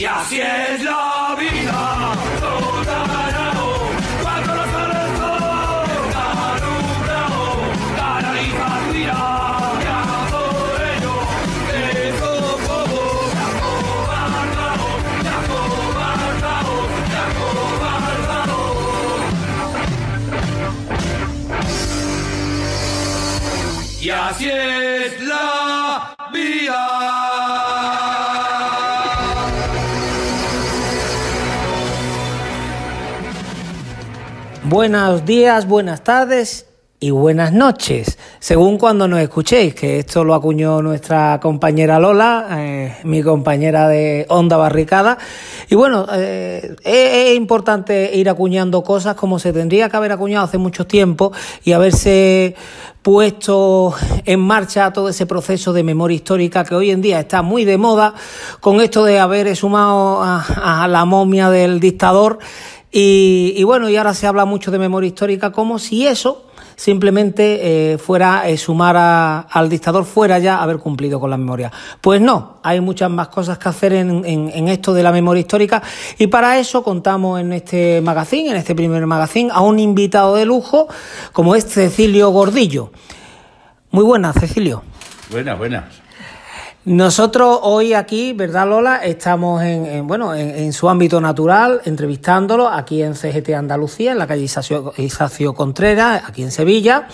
Y así es la vida, toda ganado, cuando los soles Buenos días, buenas tardes y buenas noches, según cuando nos escuchéis, que esto lo acuñó nuestra compañera Lola, eh, mi compañera de Onda Barricada. Y bueno, eh, es, importante ir acuñando cosas como se tendría que haber acuñado hace mucho tiempo y haberse puesto en marcha todo ese proceso de memoria histórica que hoy en día está muy de moda con esto de haber sumado a la momia del dictador y, bueno, y ahora se habla mucho de memoria histórica como si eso simplemente eh, fuera eh, sumar a, al dictador fuera ya haber cumplido con la memoria. Pues no, hay muchas más cosas que hacer en, en, en, esto de la memoria histórica y para eso contamos en este magazine, en este primer magazine, a un invitado de lujo como es Cecilio Gordillo. Muy buenas, Cecilio. Buenas, buenas. Nosotros hoy aquí, ¿verdad, Lola? Estamos en, en bueno, en, en, su ámbito natural, entrevistándolo aquí en CGT Andalucía, en la calle Isacio, Isacio Contreras, aquí en Sevilla,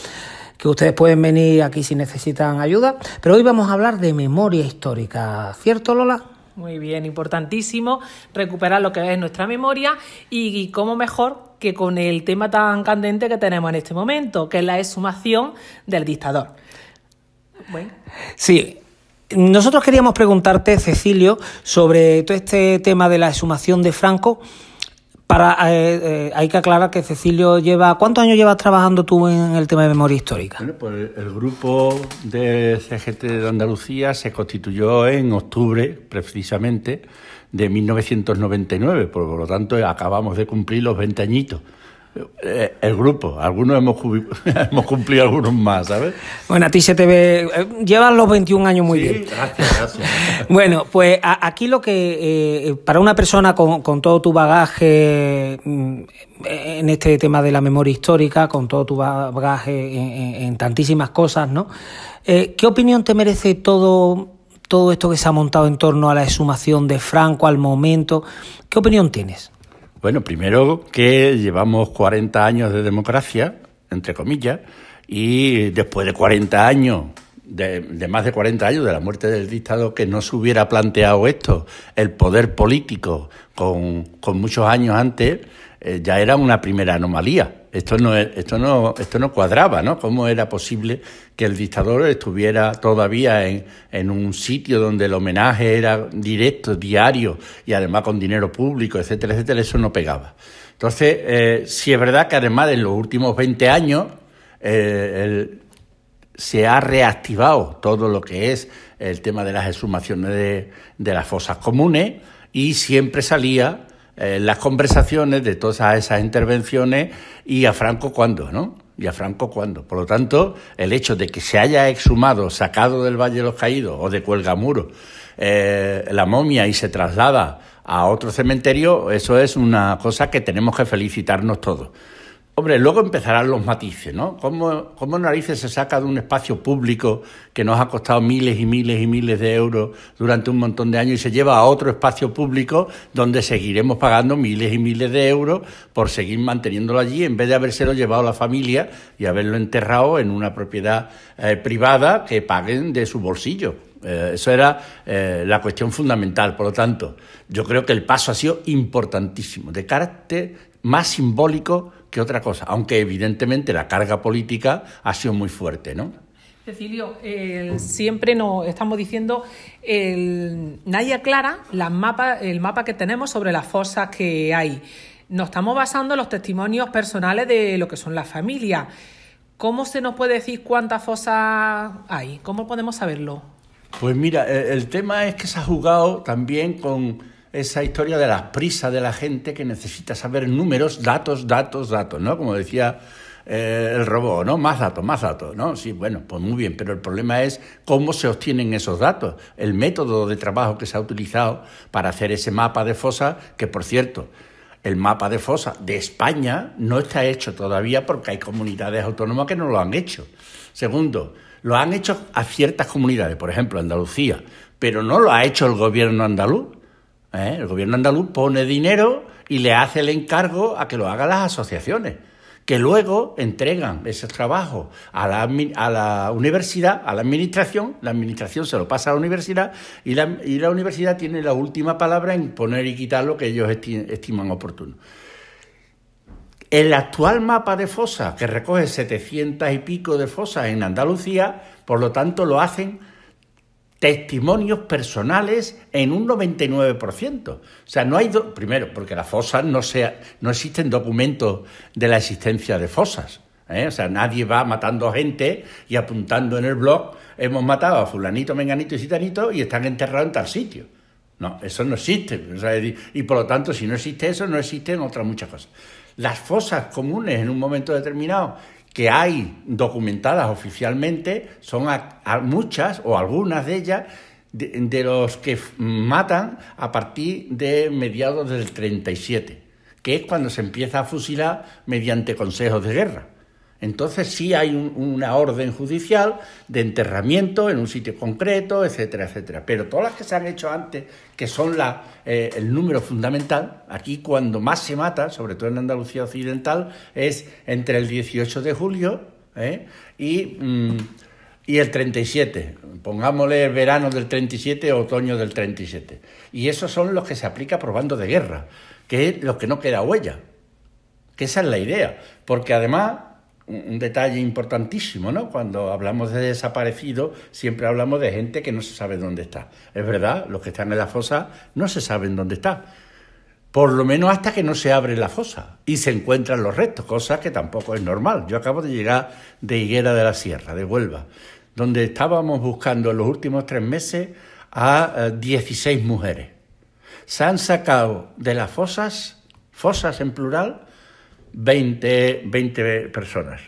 que ustedes pueden venir aquí si necesitan ayuda. Pero hoy vamos a hablar de memoria histórica, ¿cierto, Lola? Muy bien, importantísimo recuperar lo que es nuestra memoria y, y cómo mejor que con el tema tan candente que tenemos en este momento, que es la exhumación del dictador. Bueno. Sí, nosotros queríamos preguntarte, Cecilio, sobre todo este tema de la exhumación de Franco. Para, eh, eh, hay que aclarar que Cecilio lleva. ¿Cuántos años llevas trabajando tú en el tema de memoria histórica? Bueno, pues el grupo de CGT de Andalucía se constituyó en octubre, precisamente, de 1999. Por lo tanto, acabamos de cumplir los 20 añitos. Eh, el grupo, algunos hemos, hemos, cumplido algunos más, ¿sabes? Bueno, a ti se te ve. eh, Llevas los 21 años muy sí, bien. Gracias, gracias. bueno, pues a, aquí lo que. Eh, para una persona con, con, todo tu bagaje mm, en este tema de la memoria histórica, con todo tu bagaje en, en, en tantísimas cosas, ¿no? Eh, ¿Qué opinión te merece todo, todo esto que se ha montado en torno a la exhumación de Franco al momento? ¿Qué opinión tienes? Bueno, primero que llevamos 40 años de democracia, entre comillas, y después de 40 años, de, de, más de 40 años de la muerte del dictador, que no se hubiera planteado esto, el poder político con, muchos años antes, eh, ya era una primera anomalía. Esto no, esto, no, esto no cuadraba, ¿no? ¿Cómo era posible que el dictador estuviera todavía en, en un sitio donde el homenaje era directo, diario, y además con dinero público, etcétera, etcétera? Eso no pegaba. Entonces, eh, sí es verdad que además en los últimos 20 años eh, se ha reactivado todo lo que es el tema de las exhumaciones de, de las fosas comunes y siempre salía eh, las conversaciones de todas esas intervenciones y a Franco cuándo, ¿no? Y a Franco cuándo. Por lo tanto, el hecho de que se haya exhumado, sacado del Valle de los Caídos o de Cuelgamuro eh, la momia y se traslada a otro cementerio, eso es una cosa que tenemos que felicitarnos todos. Hombre, luego empezarán los matices, ¿no? ¿Cómo, ¿Cómo, narices se saca de un espacio público que nos ha costado miles y miles y miles de euros durante un montón de años y se lleva a otro espacio público donde seguiremos pagando miles y miles de euros por seguir manteniéndolo allí en vez de habérselo llevado a la familia y haberlo enterrado en una propiedad eh, privada que paguen de su bolsillo? Eh, eso era eh, la cuestión fundamental. Por lo tanto, yo creo que el paso ha sido importantísimo, de carácter más simbólico que otra cosa, aunque evidentemente la carga política ha sido muy fuerte, ¿no? Cecilio, eh, siempre nos estamos diciendo, el, nadie aclara las mapas, el mapa que tenemos sobre las fosas que hay. Nos estamos basando en los testimonios personales de lo que son las familias. ¿Cómo se nos puede decir cuántas fosas hay? ¿Cómo podemos saberlo? Pues mira, el tema es que se ha jugado también con esa historia de las prisas de la gente que necesita saber números, datos, datos, datos, ¿no? Como decía eh, el robot, ¿no? Más datos, más datos, ¿no? Sí, bueno, pues muy bien, pero el problema es cómo se obtienen esos datos, el método de trabajo que se ha utilizado para hacer ese mapa de fosas, que por cierto, el mapa de fosas de España no está hecho todavía porque hay comunidades autónomas que no lo han hecho. Segundo, lo han hecho a ciertas comunidades, por ejemplo, Andalucía, pero no lo ha hecho el gobierno andaluz. ¿Eh? El gobierno andaluz pone dinero y le hace el encargo a que lo hagan las asociaciones, que luego entregan ese trabajo a la, universidad, a la administración, la administración se lo pasa a la universidad y la, y la universidad tiene la última palabra en poner y quitar lo que ellos estiman oportuno. El actual mapa de fosas, que recoge 700 y pico de fosas en Andalucía, por lo tanto lo hacen testimonios personales en un 99%. O sea, no hay... Primero, porque las fosas no, sea, no existen documentos de la existencia de fosas. ¿eh? O sea, nadie va matando gente y apuntando en el blog, hemos matado a fulanito, menganito y citanito y están enterrados en tal sitio. No, eso no existe. y por lo tanto, si no existe eso, no existen otras muchas cosas. Las fosas comunes en un momento determinado que hay documentadas oficialmente son muchas o algunas de ellas de, los que matan a partir de mediados del 37, que es cuando se empieza a fusilar mediante consejos de guerra. Entonces sí hay una orden judicial de enterramiento en un sitio concreto, etcétera, etcétera. Pero todas las que se han hecho antes, que son la, eh, el número fundamental, aquí cuando más se mata, sobre todo en Andalucía Occidental, es entre el 18 de julio ¿eh? y, mm, y el 37. Pongámosle verano del 37, otoño del 37. Y esos son los que se aplica probando de guerra, que es los que no queda huella. Que esa es la idea. Porque además un detalle importantísimo, ¿no? Cuando hablamos de desaparecido, siempre hablamos de gente que no se sabe dónde está. Es verdad, los que están en la fosa no se saben dónde está. Por lo menos hasta que no se abre la fosa y se encuentran los restos, cosa que tampoco es normal. Yo acabo de llegar de Higuera de la Sierra, de Huelva, donde estábamos buscando en los últimos tres meses a 16 eh, mujeres. Se han sacado de las fosas, fosas en plural, 20, 20 personas.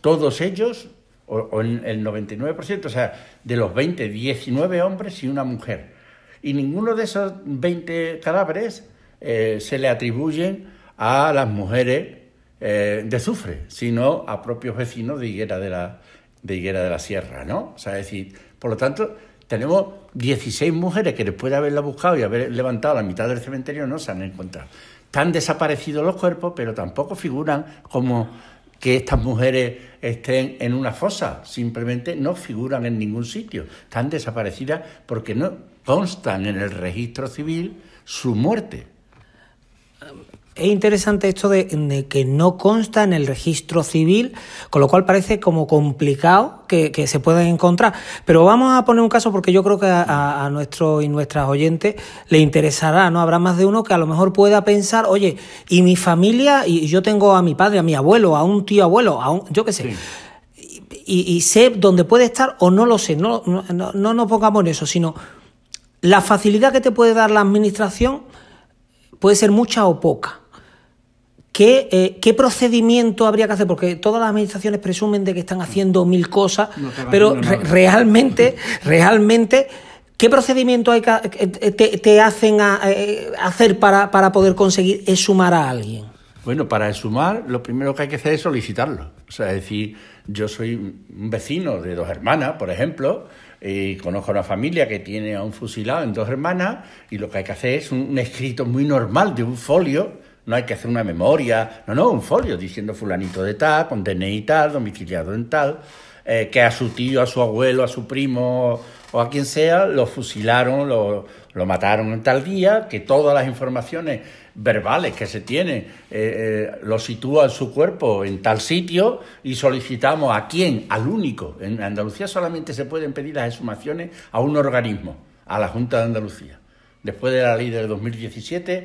Todos ellos, o, el 99%, o sea, de los 20, 19 hombres y una mujer. Y ninguno de esos 20 cadáveres eh, se le atribuyen a las mujeres eh, de Zufre, sino a propios vecinos de Higuera de la, de Higuera de la Sierra, ¿no? O sea, es decir, por lo tanto, tenemos 16 mujeres que después de haberla buscado y haber levantado la mitad del cementerio no se han encontrado. Están desaparecidos los cuerpos, pero tampoco figuran como que estas mujeres estén en una fosa, simplemente no figuran en ningún sitio, están desaparecidas porque no constan en el registro civil su muerte es interesante esto de, que no consta en el registro civil, con lo cual parece como complicado que, se puedan encontrar. Pero vamos a poner un caso porque yo creo que a, nuestros y nuestras oyentes le interesará, ¿no? Habrá más de uno que a lo mejor pueda pensar, oye, y mi familia, y yo tengo a mi padre, a mi abuelo, a un tío abuelo, a un, yo qué sé. Y, sé dónde puede estar o no lo sé, no, no, no, no nos pongamos en eso, sino la facilidad que te puede dar la administración puede ser mucha o poca. Eh, ¿Qué, procedimiento habría que hacer? Porque todas las administraciones presumen de que están haciendo mil cosas, pero realmente, realmente, ¿qué procedimiento hay que, eh, te, hacen eh, hacer para, para poder conseguir sumar a alguien? Bueno, para sumar, lo primero que hay que hacer es solicitarlo. O sea, es decir, yo soy un vecino de dos hermanas, por ejemplo, y conozco una familia que tiene a un fusilado en dos hermanas, y lo que hay que hacer es un escrito muy normal de un folio. No hay que hacer una memoria, no, no, un folio diciendo fulanito de tal, con DNI tal, domiciliado en tal, eh, que a su tío, a su abuelo, a su primo o a quien sea, lo fusilaron, lo, mataron en tal día, que todas las informaciones verbales que se tienen eh, eh, lo sitúan su cuerpo en tal sitio y solicitamos a quién, al único. En Andalucía solamente se pueden pedir las exhumaciones a un organismo, a la Junta de Andalucía. Después de la ley del 2017 eh,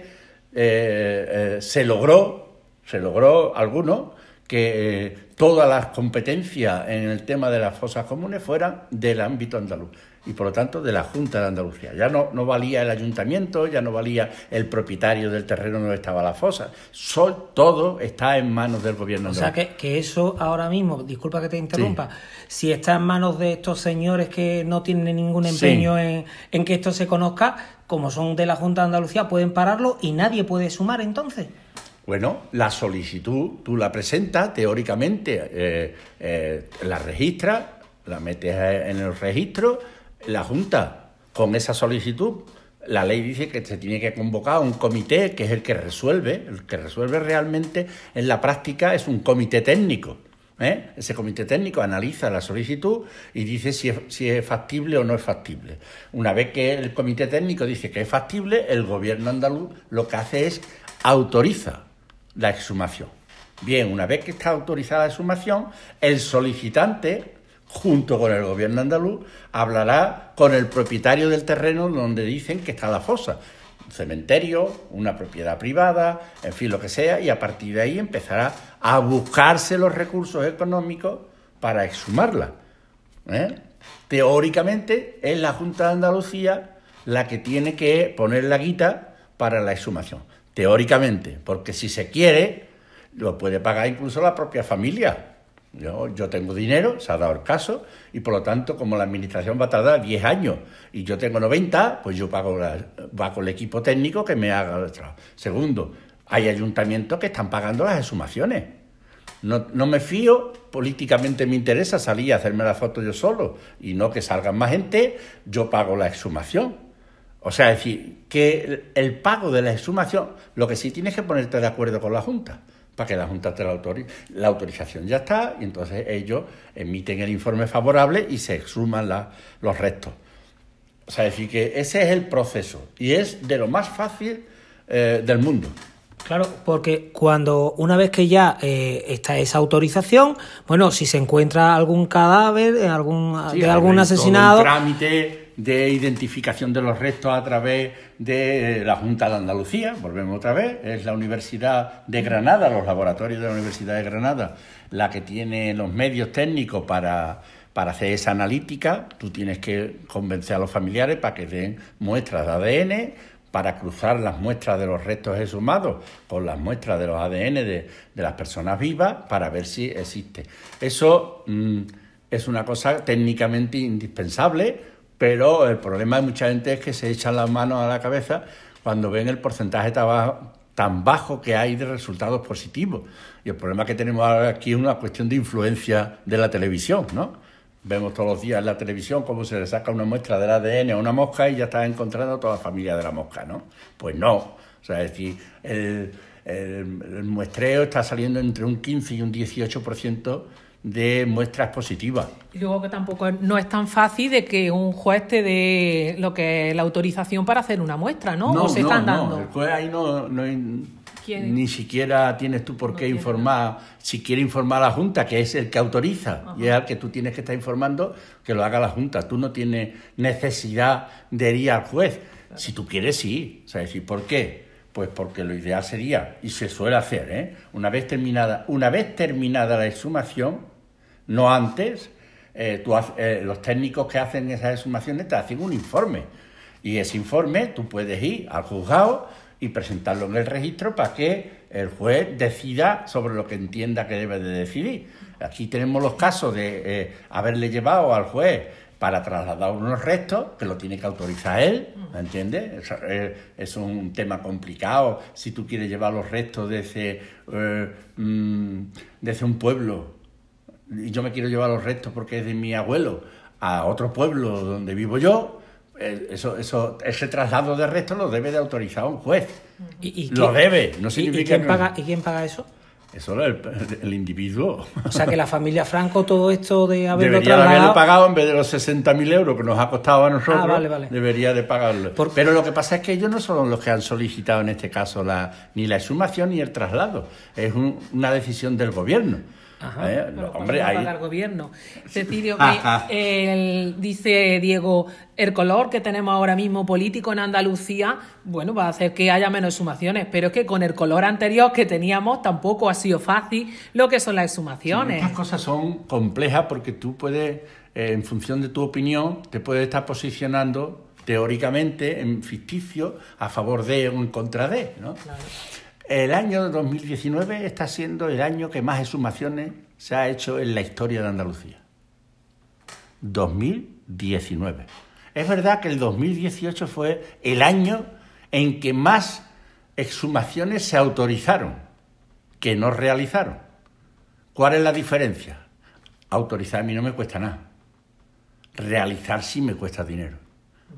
eh, se logró, se logró alguno, que eh, todas las competencias en el tema de las fosas comunes fueran del ámbito andaluz. Y por lo tanto de la Junta de Andalucía. Ya no, no valía el ayuntamiento, ya no valía el propietario del terreno donde estaba la fosa. Sol, todo está en manos del gobierno O sea que, que eso ahora mismo, disculpa que te interrumpa, si está en manos de estos señores que no tienen ningún empeño en, en que esto se conozca, como son de la Junta de Andalucía, pueden pararlo y nadie puede sumar entonces. Bueno, la solicitud tú la presentas teóricamente, eh, eh, la registras, la metes en el registro, la Junta con esa solicitud, la ley dice que se tiene que convocar un comité que es el que resuelve, el que resuelve realmente en la práctica es un comité técnico. ¿eh? Ese comité técnico analiza la solicitud y dice si es, si es factible o no es factible. Una vez que el comité técnico dice que es factible, el gobierno andaluz lo que hace es autoriza la exhumación. Bien, una vez que está autorizada la exhumación, el solicitante, junto con el gobierno andaluz, hablará con el propietario del terreno donde dicen que está la fosa. Un cementerio, una propiedad privada, en fin, lo que sea, y a partir de ahí empezará a buscarse los recursos económicos para exhumarla. ¿eh? Teóricamente es la Junta de Andalucía la que tiene que poner la guita para la exhumación. Teóricamente, porque si se quiere, lo puede pagar incluso la propia familia. Yo, yo tengo dinero, se ha dado el caso, y por lo tanto, como la administración va a tardar 10 años y yo tengo 90, pues yo pago la, va con el equipo técnico que me haga el trabajo. Segundo, hay ayuntamientos que están pagando las exhumaciones. No, no, me fío, políticamente me interesa salir a hacerme la foto yo solo y no que salgan más gente, yo pago la exhumación. O sea, es decir, que el, el pago de la exhumación, lo que sí tienes que ponerte de acuerdo con la Junta, para que la Junta te la autorice. La autorización ya está y entonces ellos emiten el informe favorable y se exhuman la, los restos. O sea, es decir, que ese es el proceso y es de lo más fácil eh, del mundo. Claro, porque cuando una vez que ya eh, está esa autorización, bueno, si se encuentra algún cadáver, eh, algún Sí, de algún asesinado, trámite de identificación de los restos a través de la Junta de Andalucía, volvemos otra vez, es la Universidad de Granada, los laboratorios de la Universidad de Granada, la que tiene los medios técnicos para, para hacer esa analítica. Tú tienes que convencer a los familiares para que den muestras de ADN, para cruzar las muestras de los restos exhumados con las muestras de los ADN de, de las personas vivas para ver si existe. Eso mm, es una cosa técnicamente indispensable, pero el problema de mucha gente es que se echan las manos a la cabeza cuando ven el porcentaje tan bajo que hay de resultados positivos. Y el problema que tenemos ahora aquí es una cuestión de influencia de la televisión, ¿no? Vemos todos los días en la televisión cómo se le saca una muestra del ADN a una mosca y ya está encontrando toda la familia de la mosca, ¿no? Pues no. O sea, es decir, el, el, el muestreo está saliendo entre un 15 y un 18% de muestras positivas. Y luego que tampoco no es tan fácil de que un juez te dé lo que es la autorización para hacer una muestra, ¿no? o se están dando. El juez ahí no, no ni siquiera tienes tú por No qué informar. Si quiere informar a la Junta, que es el que autoriza, y es al que tú tienes que estar informando, que lo haga la Junta. Tú no tienes necesidad de ir al juez. Si tú quieres, sí. O sea, decir, ¿por qué? Pues porque lo ideal sería, y se suele hacer, ¿eh? una, vez terminada, una vez terminada la exhumación, no antes, eh, tú eh, los técnicos que hacen esas exhumaciones te hacen un informe. Y ese informe tú puedes ir al juzgado y presentarlo en el registro para que el juez decida sobre lo que entienda que debe de decidir. Aquí tenemos los casos de eh, haberle llevado al juez para trasladar unos restos, que lo tiene que autorizar él, ¿me entiendes? Es, un tema complicado. Si tú quieres llevar los restos de ese, eh, mm, de ese un pueblo y yo me quiero llevar los restos porque es de mi abuelo a otro pueblo donde vivo yo, eh, eso, eso, ese traslado de restos lo debe de autorizar un juez. ¿Y, y Lo quién- debe, no significa ¿y quién, paga, ¿Y quién paga eso? Eso es el, el individuo. O sea, que la familia Franco, todo esto de haberlo Debería de haberlo trasladado... pagado en vez de los 60.000 euros que nos ha costado a nosotros. Ah, vale, vale. Debería de pagarlo. Por- Pero lo que pasa es que ellos no son los que han solicitado en este caso la, ni la exhumación ni el traslado. Es un- una decisión del gobierno. Ajá. ¿Eh? Pero ¿cuándo Hombre, ahí- pagar el gobierno. Cecilio, el- dice Diego, el color que tenemos ahora mismo político en Andalucía, bueno, va a hacer que haya menos exhumaciones, pero es que con el color anterior que teníamos tampoco ha sido fácil lo que son las exhumaciones. Estas cosas son complejas porque tú puedes, eh, en función de tu opinión, te puedes estar posicionando teóricamente en ficticio a favor de o en contra de, ¿no? El año 2019 está siendo el año que más exhumaciones se ha hecho en la historia de Andalucía. 2019. Es verdad que el 2018 fue el año en que más exhumaciones se autorizaron que no realizaron. ¿Cuál es la diferencia? Autorizar a mí no me cuesta nada. Realizar sí me cuesta dinero.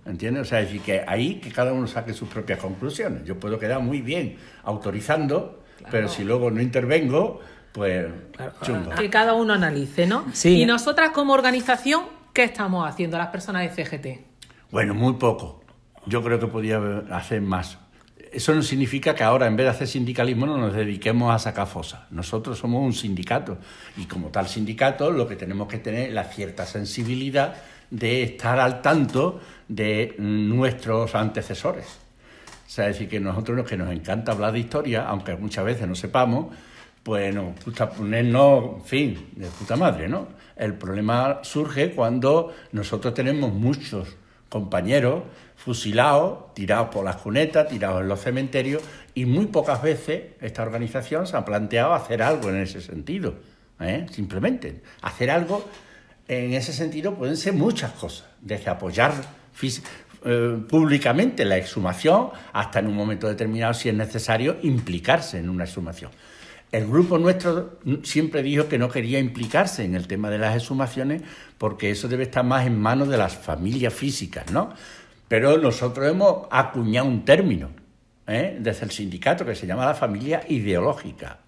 ¿Entiendes? O sea, es decir, que ahí que cada uno saque sus propias conclusiones. Yo puedo quedar muy bien autorizando, pero si luego no intervengo, pues chungo. Que cada uno analice, ¿no? Sí. Y nosotras como organización, ¿qué estamos haciendo las personas de CGT? Bueno, muy poco. Yo creo que podía hacer más. Eso no significa que ahora, en vez de hacer sindicalismo, no nos dediquemos a sacar fosas. Nosotros somos un sindicato y como tal sindicato lo que tenemos que tener es la cierta sensibilidad de estar al tanto de nuestros antecesores. O sea, es decir, que nosotros que nos encanta hablar de historia, aunque muchas veces no sepamos, pues nos gusta ponernos, en fin, de puta madre, ¿no? El problema surge cuando nosotros tenemos muchos compañeros fusilados, tirados por las cunetas, tirados en los cementerios, y muy pocas veces esta organización se ha planteado hacer algo en ese sentido. ¿eh? Simplemente, hacer algo en ese sentido pueden ser muchas cosas, desde apoyar eh, públicamente la exhumación hasta en un momento determinado, si es necesario, implicarse en una exhumación. El grupo nuestro siempre dijo que no quería implicarse en el tema de las exhumaciones porque eso debe estar más en manos de las familias físicas, ¿no? Pero nosotros hemos acuñado un término ¿eh? desde el sindicato que se llama la familia ideológica.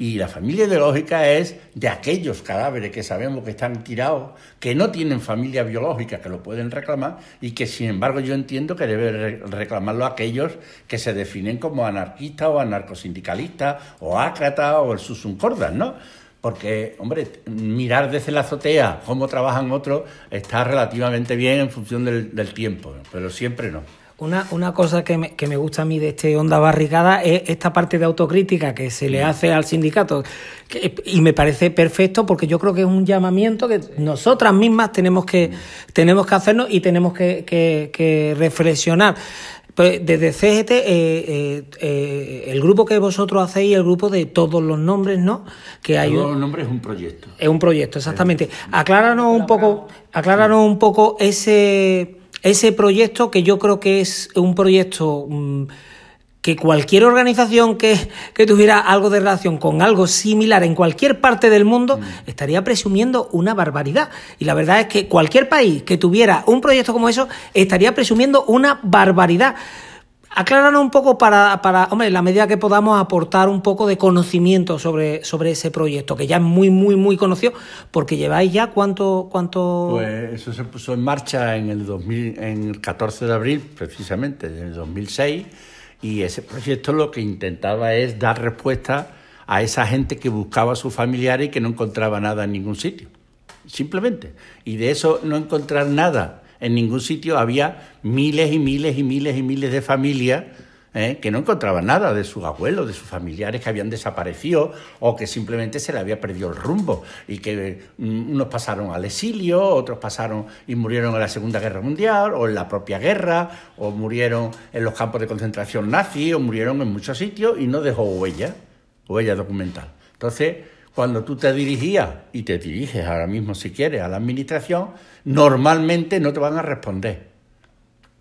Y la familia ideológica es de aquellos cadáveres que sabemos que están tirados, que no tienen familia biológica, que lo pueden reclamar, y que sin embargo yo entiendo que deben re- reclamarlo aquellos que se definen como anarquistas o anarcosindicalistas o ácratas o el susum cordas, ¿no? Porque, hombre, mirar desde la azotea cómo trabajan otros está relativamente bien en función del tiempo, pero siempre no. Una, una cosa que me, que me gusta a mí de este Onda Barricada es esta parte de autocrítica que se le hace al sindicato que- y me parece perfecto porque yo creo que es un llamamiento que nosotras mismas tenemos que, tenemos que hacernos y tenemos que, que- que reflexionar. Pues desde CGT, eh, eh, eh, el grupo que vosotros hacéis, el grupo de todos los nombres, ¿no? Que hay Todo un- el nombre es un proyecto. es un proyecto, exactamente. Acláranos un poco, acláranos un poco ese, ese proyecto que yo creo que es un proyecto mm, que cualquier organización que, que tuviera algo de relación con algo similar en cualquier parte del mundo estaría presumiendo una barbaridad. Y la verdad es que cualquier país que tuviera un proyecto como eso estaría presumiendo una barbaridad. Acláranos un poco para, para, hombre, en la medida que podamos aportar un poco de conocimiento sobre, sobre ese proyecto, que ya es muy, muy, muy conocido, porque lleváis ya cuánto, cuánto... Pues eso se puso en marcha en el, 2000, en el 14 de abril, precisamente, del 2006, y ese proyecto lo que intentaba es dar respuesta a esa gente que buscaba a sus familiares y que no encontraba nada en ningún sitio. Simplemente. Y de eso no encontrar nada en ningún sitio había miles y miles y miles y miles de familias ¿eh? que no encontraban nada de sus abuelos, de sus familiares que habían desaparecido o que simplemente se le había perdido el rumbo y que mm, unos pasaron al exilio, otros pasaron y murieron en la Segunda Guerra Mundial o en la propia guerra o murieron en los campos de concentración nazi o murieron en muchos sitios y no dejó huella, huella documental. Entonces, cuando tú te dirigías y te diriges ahora mismo si quieres a la administración, normalmente no te van a responder.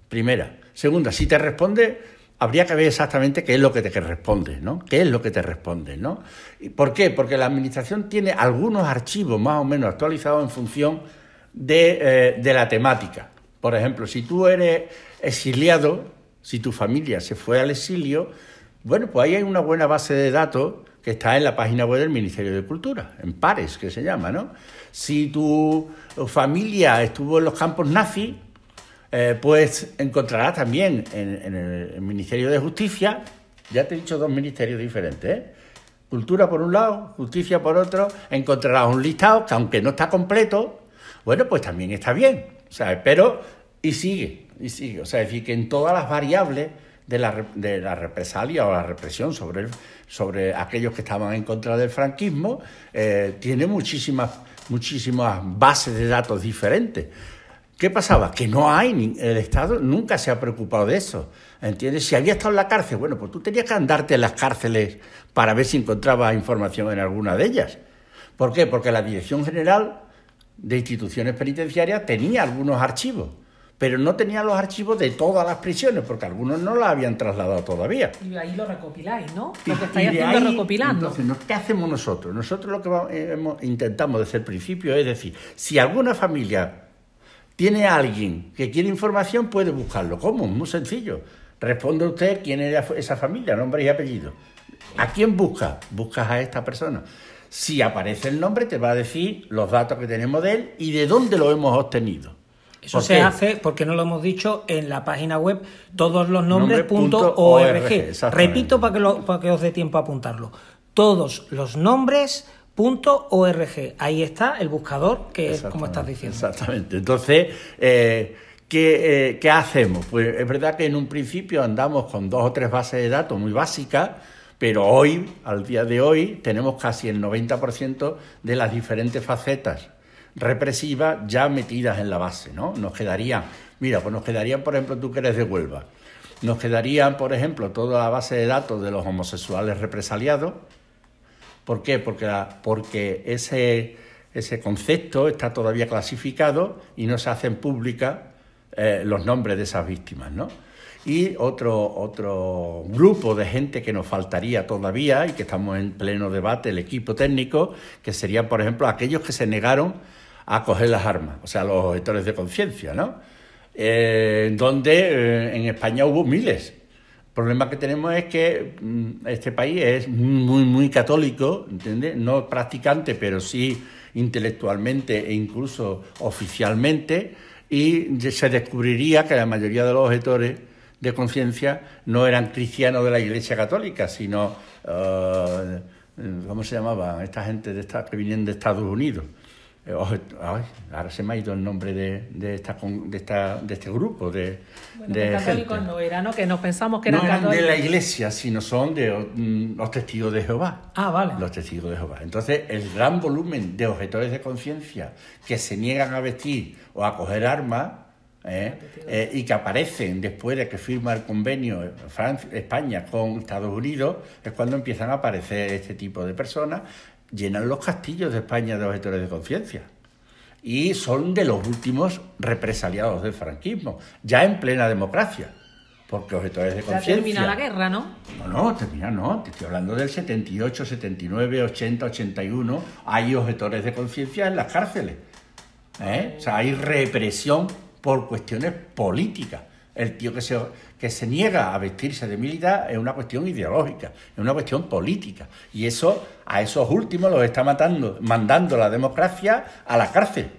Primera. Segunda, si te responde, habría que ver exactamente qué es lo que te responde, ¿no? ¿Qué es lo que te responde, ¿no? ¿Y ¿Por qué? Porque la administración tiene algunos archivos más o menos actualizados en función de, eh, de la temática. Por ejemplo, si tú eres exiliado, si tu familia se fue al exilio, bueno, pues ahí hay una buena base de datos que está en la página web del Ministerio de Cultura, en Pares, que se llama, ¿no? Si tu familia estuvo en los campos nazis, eh, pues encontrarás también en, en el Ministerio de Justicia, ya te he dicho dos ministerios diferentes, ¿eh? cultura por un lado, justicia por otro, encontrarás un listado que aunque no está completo, bueno, pues también está bien, ¿sabes? Pero, y sigue, y sigue. O sea, es decir, que en todas las variables de la, de la represalia o la represión sobre, el, sobre aquellos que estaban en contra del franquismo, eh, tiene muchísimas, muchísimas bases de datos diferentes. ¿Qué pasaba? Que no hay, el Estado nunca se ha preocupado de eso. ¿Entiendes? Si había estado en la cárcel, bueno, pues tú tenías que andarte en las cárceles para ver si encontrabas información en alguna de ellas. ¿Por qué? Porque la Dirección General de Instituciones Penitenciarias tenía algunos archivos pero no tenía los archivos de todas las prisiones, porque algunos no las habían trasladado todavía. Y ahí lo recopiláis, ¿no? Lo que estáis haciendo ahí, recopilando. Entonces, ¿qué hacemos nosotros? Nosotros lo que vamos, hemos, intentamos desde el principio es decir, si alguna familia tiene a alguien que quiere información, puede buscarlo. ¿Cómo? Muy sencillo. Responde usted quién era esa familia, nombre y apellido. ¿A quién busca? Buscas a esta persona. Si aparece el nombre, te va a decir los datos que tenemos de él y de dónde lo hemos obtenido. Eso se hace, porque no lo hemos dicho, en la página web todoslosnombres.org. Repito para que, lo, para que os dé tiempo a apuntarlo. Todos los nombres.org. Ahí está el buscador, que es como estás diciendo. Exactamente. Entonces, eh, ¿qué, eh, ¿qué hacemos? Pues es verdad que en un principio andamos con dos o tres bases de datos muy básicas, pero hoy, al día de hoy, tenemos casi el 90% de las diferentes facetas represivas ya metidas en la base, ¿no? Nos quedarían, mira, pues nos quedarían, por ejemplo, tú que eres de Huelva, nos quedarían, por ejemplo, toda la base de datos de los homosexuales represaliados. ¿Por qué? Porque, porque ese, ese concepto está todavía clasificado y no se hacen públicas eh, los nombres de esas víctimas, ¿no? Y otro, otro grupo de gente que nos faltaría todavía y que estamos en pleno debate, el equipo técnico, que serían, por ejemplo, aquellos que se negaron a coger las armas, o sea, los objetores de conciencia, ¿no? Eh, donde eh, en España hubo miles. El problema que tenemos es que mm, este país es muy, muy católico, ¿entiendes? No practicante, pero sí intelectualmente e incluso oficialmente, y se descubriría que la mayoría de los objetores de conciencia no eran cristianos de la Iglesia Católica, sino, uh, ¿cómo se llamaban? Esta gente de esta, que vienen de Estados Unidos. Eh, ay, ahora se me ha ido el nombre de, de, esta, de, esta, de este grupo de, bueno, de católicos no eran, ¿no? Que nos pensamos que eran no eran de la iglesia, sino son de mm, los testigos de Jehová. Ah, vale. Los testigos de Jehová. Entonces, el gran volumen de objetores de conciencia que se niegan a vestir o a coger armas ¿eh? Eh, y que aparecen después de que firma el convenio Francia, España con Estados Unidos, es cuando empiezan a aparecer este tipo de personas llenan los castillos de España de objetores de conciencia. Y son de los últimos represaliados del franquismo, ya en plena democracia. Porque objetores de conciencia. Termina la guerra, ¿no? No, no, termina no. Te estoy hablando del 78, 79, 80, 81. Hay objetores de conciencia en las cárceles. ¿eh? O sea, hay represión por cuestiones políticas. El tío que se, que se niega a vestirse de militar es una cuestión ideológica, es una cuestión política. Y eso a esos últimos los está matando, mandando la democracia a la cárcel.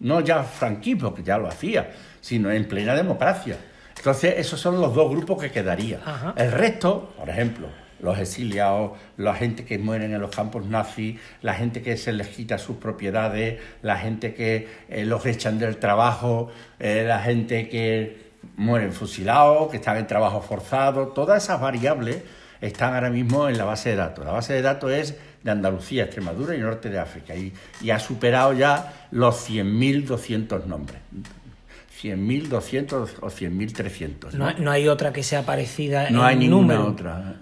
No ya franquismo, que ya lo hacía, sino en plena democracia. Entonces, esos son los dos grupos que quedarían. El resto, por ejemplo, los exiliados, la gente que mueren en los campos nazis, la gente que se les quita sus propiedades, la gente que eh, los echan del trabajo, eh, la gente que mueren fusilados, que están en trabajo forzado, todas esas variables están ahora mismo en la base de datos. La base de datos es de Andalucía, Extremadura y Norte de África y, y ha superado ya los 100.200 nombres. 100.200 o 100.300. ¿no? No, hay otra que sea parecida no hay ninguna otra,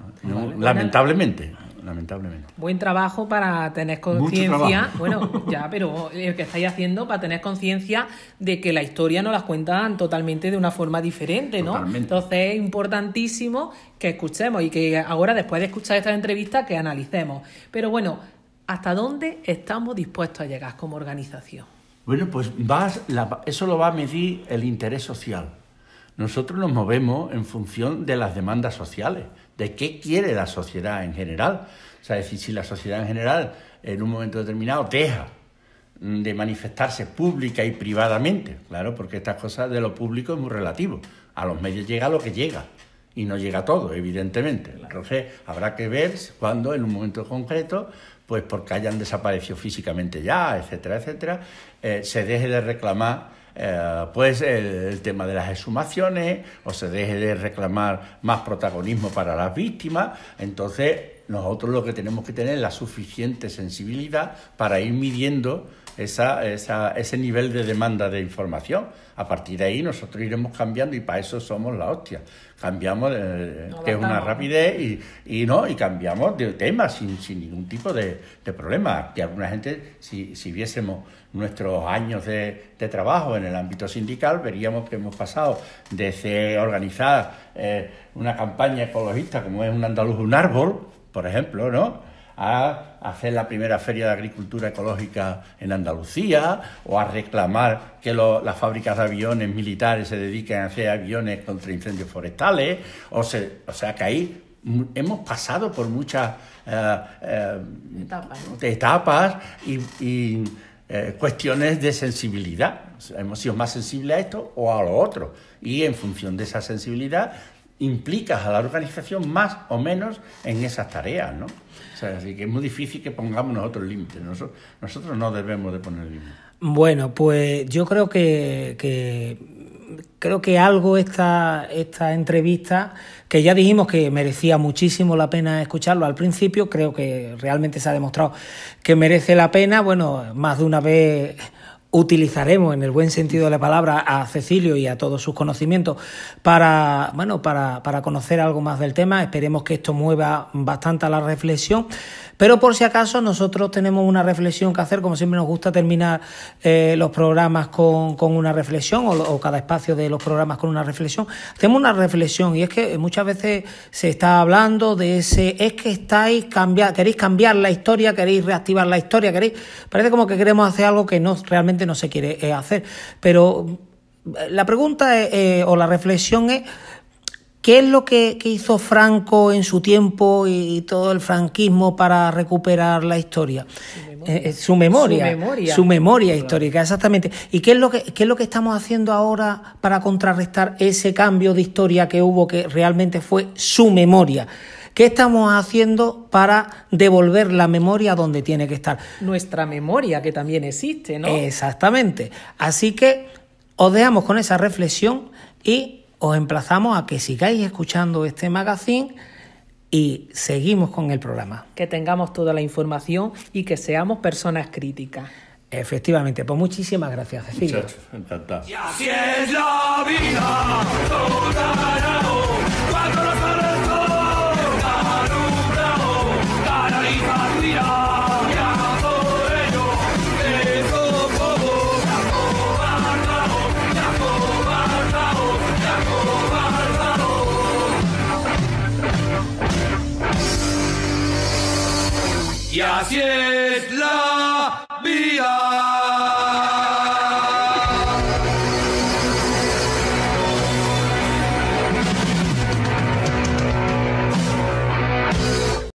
lamentablemente lamentablemente. Buen trabajo para tener conciencia, bueno, ya, pero el que estáis haciendo para tener conciencia de que la historia nos las cuentan totalmente de una forma diferente, ¿no? Entonces es importantísimo que escuchemos y que ahora, después de escuchar esta entrevista, que analicemos. Pero bueno, ¿hasta dónde estamos dispuestos a llegar como organización? Bueno, pues vas, eso lo va a medir el interés social. Nosotros nos movemos en función de las demandas sociales de qué quiere la sociedad en general. O sea, es decir, si la sociedad en general en un momento determinado deja de manifestarse pública y privadamente, claro, porque estas cosas de lo público es muy relativo. A los medios llega lo que llega y no llega todo, evidentemente. Entonces, habrá que ver cuándo, en un momento concreto, pues porque hayan desaparecido físicamente ya, etcétera, etcétera, eh, se deje de reclamar eh, pues el, tema de las exhumaciones o se deje de reclamar más protagonismo para las víctimas. Entonces, nosotros lo que tenemos que tener es la suficiente sensibilidad para ir midiendo esa, esa, ese nivel de demanda de información. A partir de ahí nosotros iremos cambiando y para eso somos la hostia. Cambiamos, eh, que es una rapidez, y, y, no, y cambiamos de tema sin, sin ningún tipo de, de, problema. Que alguna gente, si, si viésemos nuestros años de, de, trabajo en el ámbito sindical, veríamos que hemos pasado desde organizar eh, una campaña ecologista como es un andaluz un árbol, por ejemplo, ¿no? a hacer la primera feria de agricultura ecológica en Andalucía o a reclamar que lo, las fábricas de aviones militares se dediquen a hacer aviones contra incendios forestales. O, se, o sea que ahí hemos pasado por muchas eh, eh, etapas, ¿no? etapas, y, y eh, cuestiones de sensibilidad. Hemos sido más sensibles a esto o a lo otro. Y en función de esa sensibilidad implicas a la organización más o menos en esas tareas, ¿no? O sea, así que es muy difícil que pongamos nosotros límites. Nosotros, nosotros no debemos de poner límites. Bueno, pues yo creo que, que creo que algo esta, esta entrevista, que ya dijimos que merecía muchísimo la pena escucharlo al principio, creo que realmente se ha demostrado que merece la pena. Bueno, más de una vez utilizaremos en el buen sentido de la palabra a Cecilio y a todos sus conocimientos para bueno para, para conocer algo más del tema. Esperemos que esto mueva bastante a la reflexión pero por si acaso nosotros tenemos una reflexión que hacer como siempre nos gusta terminar eh, los programas con, con una reflexión o, o, cada espacio de los programas con una reflexión hacemos una reflexión y es que muchas veces se está hablando de ese es que estáis cambiar queréis cambiar la historia queréis reactivar la historia queréis parece como que queremos hacer algo que no realmente no se quiere eh, hacer. Pero la pregunta es, eh, o la reflexión es, ¿qué es lo que, que, hizo Franco en su tiempo y, todo el franquismo para recuperar la historia? Su memoria. Eh, su, memoria, su memoria, su memoria histórica, exactamente. ¿Y qué es, lo que, qué es lo que estamos haciendo ahora para contrarrestar ese cambio de historia que hubo que realmente fue su memoria? ¿Qué estamos haciendo para devolver la memoria donde tiene que estar? Nuestra memoria, que también existe, ¿no? Exactamente. Así que os dejamos con esa reflexión y os emplazamos a que sigáis escuchando este magazine y seguimos con el programa. Que tengamos toda la información y que seamos personas críticas. Efectivamente, pues muchísimas gracias, Cecilia. Encantado. Y así es la vida, cuando no Y así es la vida.